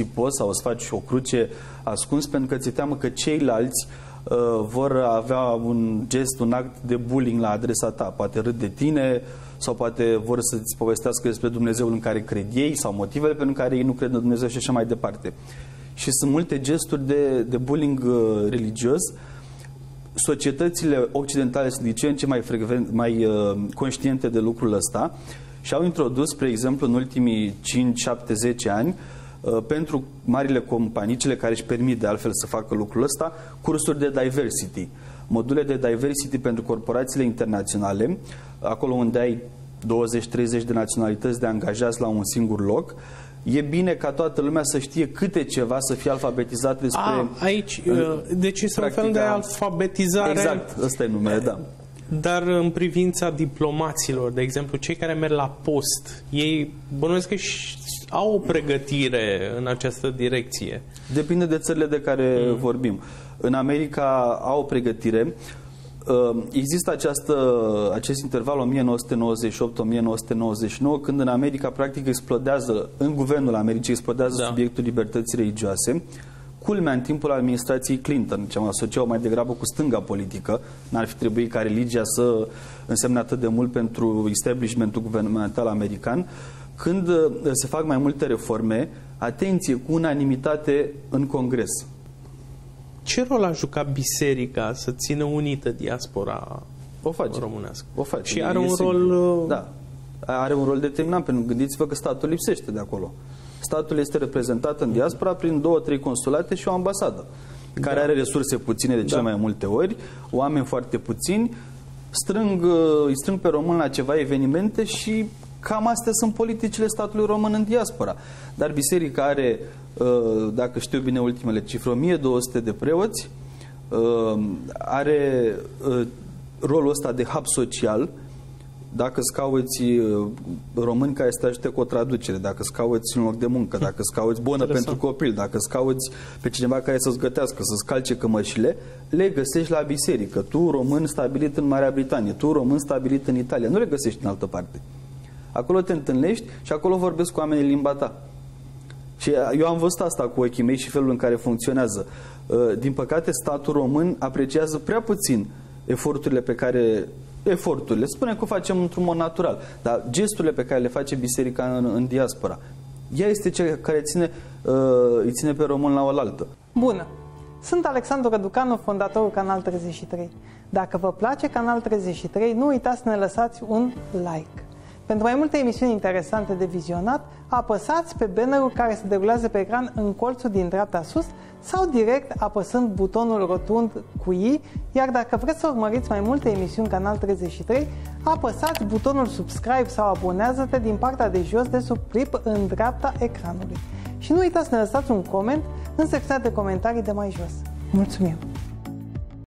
țipos sau îți faci o cruce ascuns pentru că ți-e teamă că ceilalți uh, vor avea un gest, un act de bullying la adresa ta. Poate râd de tine sau poate vor să-ți povestească despre Dumnezeul în care cred ei sau motivele pentru care ei nu cred în Dumnezeu și așa mai departe. Și sunt multe gesturi de, de bullying uh, religios societățile occidentale sunt din ce în ce mai, frecvent, mai uh, conștiente de lucrul ăsta și au introdus, spre exemplu, în ultimii 5, 7, 10 ani, uh, pentru marile companii, cele care își permit de altfel să facă lucrul ăsta, cursuri de diversity. Module de diversity pentru corporațiile internaționale, acolo unde ai 20-30 de naționalități de angajați la un singur loc, e bine ca toată lumea să știe câte ceva să fie alfabetizat despre... A, aici, uh, deci este practica... un fel de alfabetizare... Exact, ăsta e numele, da. Dar în privința diplomaților, de exemplu, cei care merg la post, ei bănuiesc că au o pregătire în această direcție. Depinde de țările de care mm. vorbim. În America au o pregătire. Uh, există această, acest interval 1998-1999 când în America practic explodează, în guvernul Americii explodează da. subiectul libertății religioase. Culmea în timpul administrației Clinton, ce am asociat mai degrabă cu stânga politică, n-ar fi trebuit ca religia să însemne atât de mult pentru establishmentul guvernamental american, când uh, se fac mai multe reforme, atenție, cu unanimitate în Congres ce rol a jucat biserica să țină unită diaspora o face. românească? O face. Și are un sigur. rol... Uh, da. Are un rol determinant, pentru că gândiți-vă că statul lipsește de acolo. Statul este reprezentat în diaspora prin două, trei consulate și o ambasadă, care da. are resurse puține de cele da. mai multe ori, oameni foarte puțini, strâng, uh, îi strâng pe român la ceva evenimente și cam astea sunt politicile statului român în diaspora. Dar biserica are Uh, dacă știu bine ultimele cifre, 1200 de preoți, uh, are uh, rolul ăsta de hub social, dacă îți cauți români care să te ajute cu o traducere, dacă îți cauți un loc de muncă, dacă îți cauți bună pentru copil, dacă îți cauți pe cineva care să-ți gătească, să-ți calce cămășile, le găsești la biserică. Tu, român stabilit în Marea Britanie, tu, român stabilit în Italia, nu le găsești în altă parte. Acolo te întâlnești și acolo vorbesc cu oamenii limba ta. Și eu am văzut asta cu ochii mei și felul în care funcționează. Uh, din păcate, statul român apreciază prea puțin eforturile pe care eforturile, spunem că o facem într-un mod natural, dar gesturile pe care le face biserica în, în diaspora, ea este cea care ține, uh, îi ține pe român la oaltă. Bună! Sunt Alexandru Răducanu, fondatorul Canal 33. Dacă vă place Canal 33, nu uitați să ne lăsați un like. Pentru mai multe emisiuni interesante de vizionat, apăsați pe bannerul care se derulează pe ecran în colțul din dreapta sus sau direct apăsând butonul rotund cu I, iar dacă vreți să urmăriți mai multe emisiuni Canal 33, apăsați butonul subscribe sau abonează-te din partea de jos de sub clip în dreapta ecranului. Și nu uitați să ne lăsați un coment în secțiunea de comentarii de mai jos. Mulțumim!